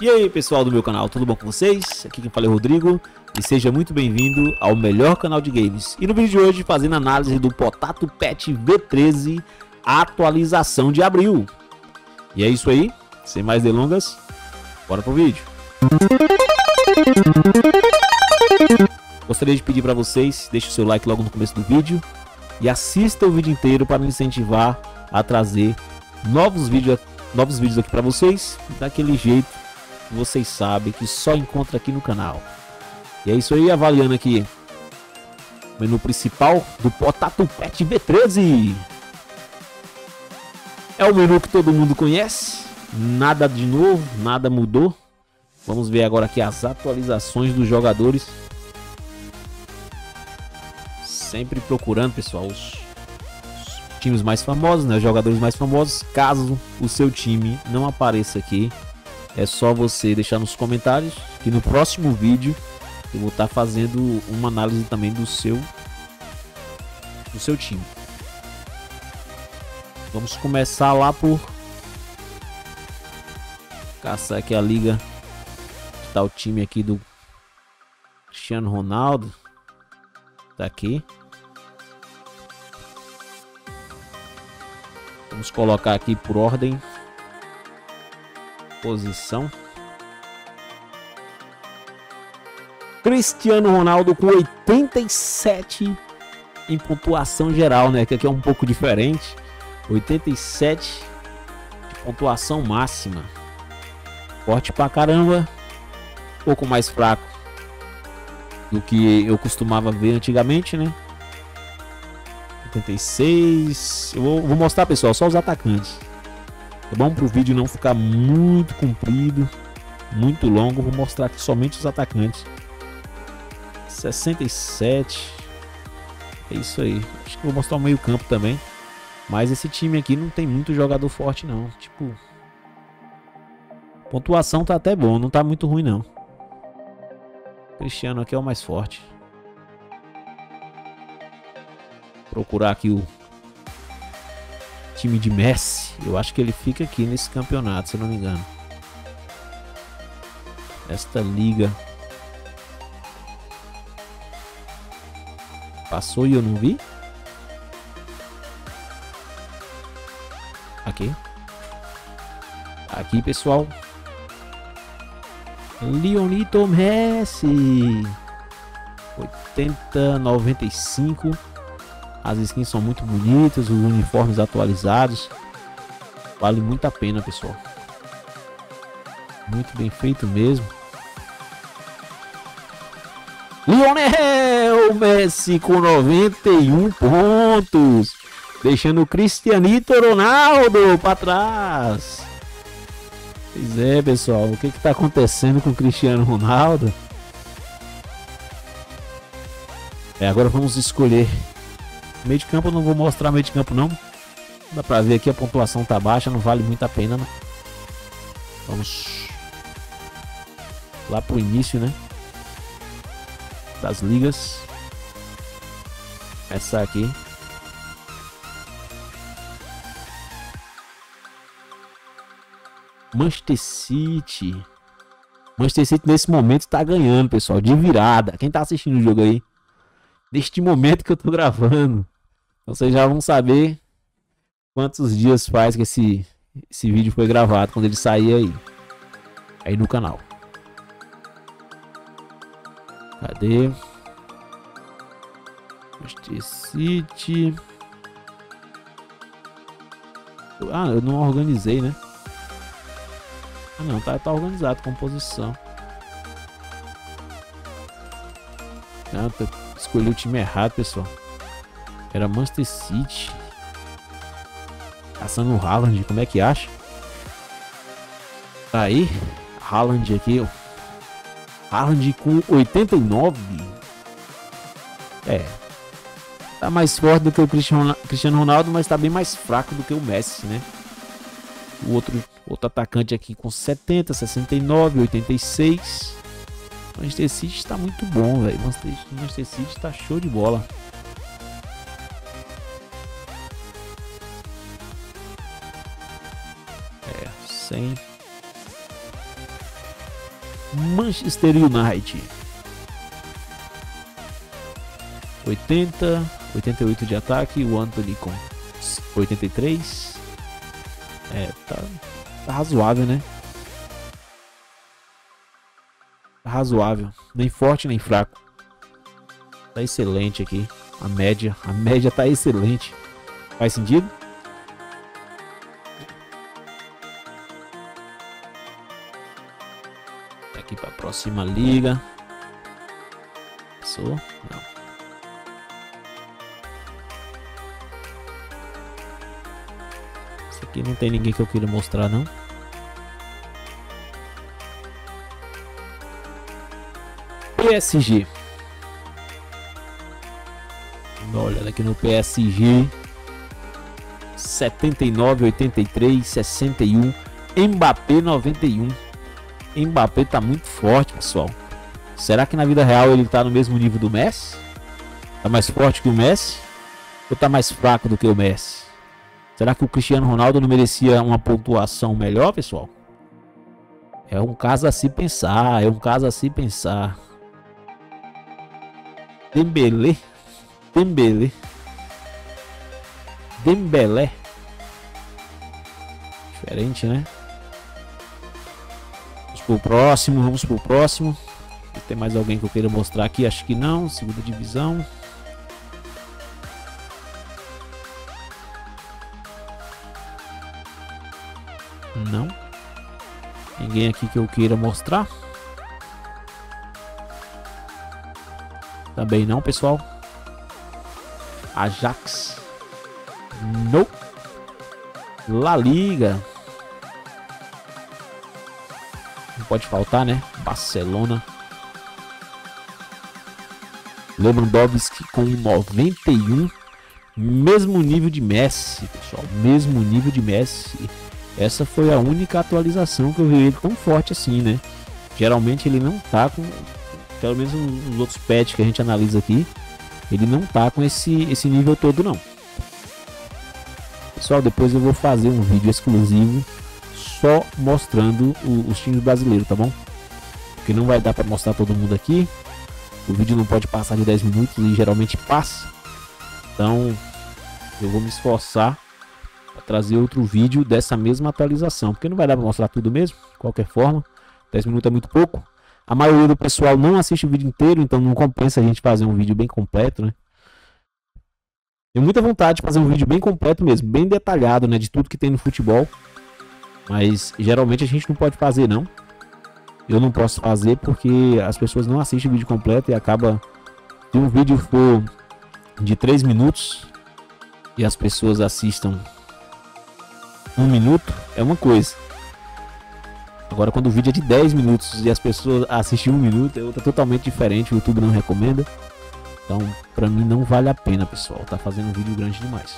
E aí pessoal do meu canal, tudo bom com vocês? Aqui quem fala é o Rodrigo e seja muito bem-vindo ao melhor canal de games. E no vídeo de hoje fazendo análise do Potato Pet V13 atualização de abril. E é isso aí, sem mais delongas, bora pro vídeo. Gostaria de pedir para vocês, deixe o seu like logo no começo do vídeo e assista o vídeo inteiro para me incentivar a trazer novos vídeos, novos vídeos aqui para vocês, daquele jeito vocês sabem que só encontra aqui no canal. E é isso aí, avaliando aqui o menu principal do Potato Pet V13. É o menu que todo mundo conhece, nada de novo, nada mudou. Vamos ver agora aqui as atualizações dos jogadores. Sempre procurando, pessoal, os times mais famosos, né, os jogadores mais famosos. Caso o seu time não apareça aqui, é só você deixar nos comentários que no próximo vídeo eu vou estar tá fazendo uma análise também do seu do seu time. Vamos começar lá por caçar aqui a liga. Está o time aqui do Cristiano Ronaldo. Tá aqui. Vamos colocar aqui por ordem posição. Cristiano Ronaldo com 87 em pontuação geral, né? Que aqui é um pouco diferente. 87 de pontuação máxima. Forte pra caramba. Um pouco mais fraco do que eu costumava ver antigamente, né? 86. Eu vou, vou mostrar, pessoal, só os atacantes. É bom para o vídeo não ficar muito comprido, muito longo. Vou mostrar aqui somente os atacantes. 67. É isso aí. Acho que vou mostrar o meio campo também. Mas esse time aqui não tem muito jogador forte não. Tipo, pontuação tá até bom, não tá muito ruim não. Cristiano aqui é o mais forte. Procurar aqui o time de Messi. Eu acho que ele fica aqui nesse campeonato, se não me engano. Esta liga. Passou e eu não vi? Aqui. Aqui, pessoal. Leonito Messi. 80, 95. As skins são muito bonitas, os uniformes atualizados. Vale muito a pena, pessoal. Muito bem feito mesmo. Lionel Messi com 91 pontos. Deixando o Cristianito Ronaldo para trás. Pois é, pessoal. O que está acontecendo com o Cristiano Ronaldo? É, agora vamos escolher Meio de campo eu não vou mostrar meio de campo não. Dá pra ver aqui a pontuação tá baixa, não vale muito a pena, né? Vamos lá pro início, né? Das ligas. Essa aqui. Manchester City. Manchester City nesse momento tá ganhando, pessoal, de virada. Quem tá assistindo o jogo aí? Neste momento que eu tô gravando. Vocês já vão saber quantos dias faz que esse, esse vídeo foi gravado quando ele sair aí. Aí no canal. Cadê? Manchester City. Ah, eu não organizei, né? Ah, não, tá, tá organizado, composição. Ah, tá, escolhi o time errado, pessoal. Era Manchester City. Caçando o Haaland, como é que acha? Tá aí. Haaland aqui, ó. Haaland com 89. É. Tá mais forte do que o Cristiano Ronaldo, mas tá bem mais fraco do que o Messi, né? O outro, outro atacante aqui com 70, 69, 86. Manchester City está muito bom, velho. Manchester, Manchester City está show de bola. sem Manchester United. 80, 88 de ataque, o Anthony com 83. É, tá, tá razoável, né? Razoável, nem forte nem fraco. Tá excelente aqui. A média, a média tá excelente. Faz sentido? Aqui para próxima liga. Passou? Não. Esse aqui não tem ninguém que eu queira mostrar não. PSG. Olhada aqui no PSG. 79, 83, 61. Mbappé 91. Mbappé tá muito forte, pessoal. Será que na vida real ele tá no mesmo nível do Messi? Tá mais forte que o Messi? Ou tá mais fraco do que o Messi? Será que o Cristiano Ronaldo não merecia uma pontuação melhor, pessoal? É um caso a se pensar, é um caso a se pensar. Dembele, Dembele, Dembelé. Diferente, né? Vamos pro próximo, vamos pro próximo. Tem mais alguém que eu queira mostrar aqui? Acho que não. Segunda divisão. Não. Ninguém aqui que eu queira mostrar. Também não, pessoal. Ajax. Nope. La Liga. Não pode faltar, né? Barcelona. Lewandowski com 91. Mesmo nível de Messi, pessoal. Mesmo nível de Messi. Essa foi a única atualização que eu vi ele tão forte assim, né? Geralmente ele não tá com. Pelo menos nos outros patches que a gente analisa aqui. Ele não tá com esse, esse nível todo, não. Pessoal, depois eu vou fazer um vídeo exclusivo só mostrando o, os times brasileiros, tá bom? Porque não vai dar para mostrar todo mundo aqui. O vídeo não pode passar de 10 minutos e geralmente passa. Então, eu vou me esforçar para trazer outro vídeo dessa mesma atualização, porque não vai dar para mostrar tudo mesmo, de qualquer forma. 10 minutos é muito pouco. A maioria do pessoal não assiste o vídeo inteiro, então não compensa a gente fazer um vídeo bem completo, né? Tenho muita vontade de fazer um vídeo bem completo mesmo, bem detalhado, né, de tudo que tem no futebol. Mas geralmente a gente não pode fazer não. Eu não posso fazer porque as pessoas não assistem o vídeo completo e acaba se um vídeo for de 3 minutos e as pessoas assistam um minuto, é uma coisa. Agora quando o vídeo é de 10 minutos e as pessoas assistem um minuto, é outra totalmente diferente, o YouTube não recomenda. Então, para mim não vale a pena, pessoal. Tá fazendo um vídeo grande demais.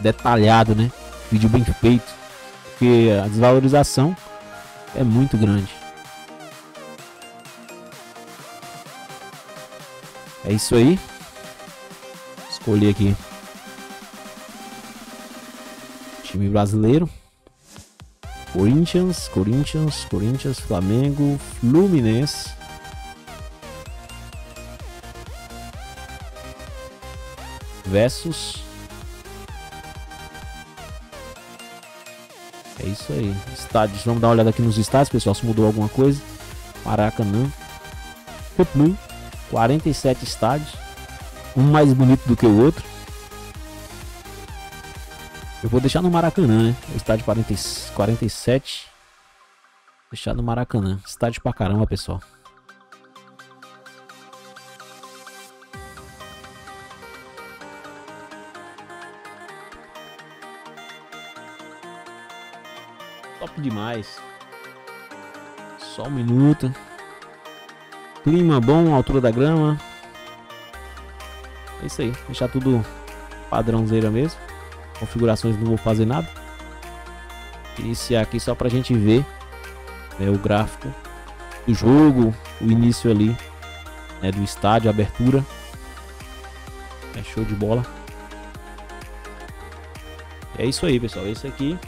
Detalhado, né? Vídeo bem feito. Porque a desvalorização é muito grande. É isso aí. Escolhi aqui. Time brasileiro. Corinthians, Corinthians, Corinthians, Flamengo, Fluminense. versus É isso aí. Estádios. Vamos dar uma olhada aqui nos estádios, pessoal, se mudou alguma coisa. Maracanã. Camp 47 estádios. Um mais bonito do que o outro. Eu vou deixar no Maracanã, né? Estádio 40, 47. Deixar no Maracanã. Estádio pra caramba, pessoal. Top demais. Só um minuto. Clima bom, altura da grama. É isso aí. Deixar tudo padrãozeira mesmo. Configurações não vou fazer nada. Iniciar aqui só pra gente ver né, o gráfico do jogo, o início ali né, do estádio, a abertura. É show de bola. É isso aí, pessoal. Esse aqui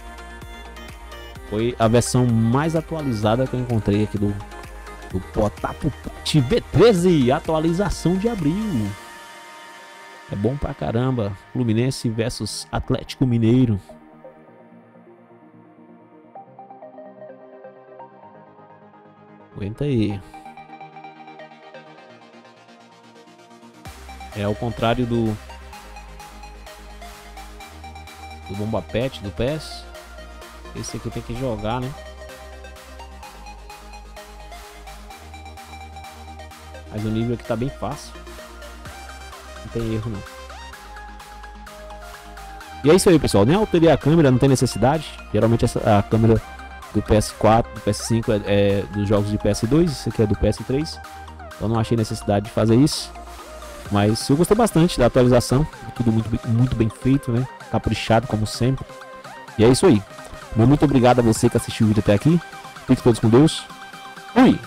Foi a versão mais atualizada que eu encontrei aqui do, do Potapo B13, atualização de abril. É bom pra caramba. Fluminense versus Atlético Mineiro. Aguenta aí. É ao contrário do do Bomba Pet do PES. Esse aqui tem que jogar, né? Mas o nível aqui tá bem fácil. Tem erro não. E é isso aí, pessoal. Nem alterei a câmera, não tem necessidade. Geralmente essa, a câmera do PS4, do PS5 é, é dos jogos de PS2, isso aqui é do PS3. Então não achei necessidade de fazer isso. Mas eu gostei bastante da atualização, tudo muito, muito bem feito, né? Caprichado como sempre. E é isso aí. Muito obrigado a você que assistiu o vídeo até aqui. Fique todos com Deus. Fui!